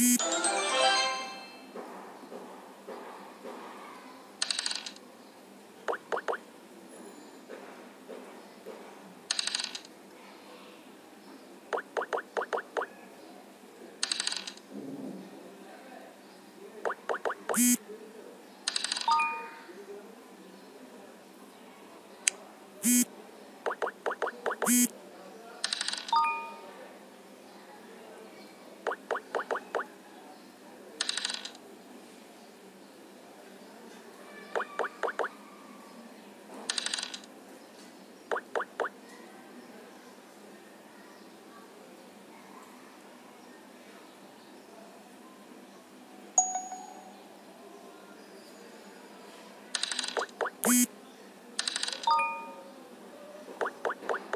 you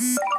you.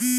You.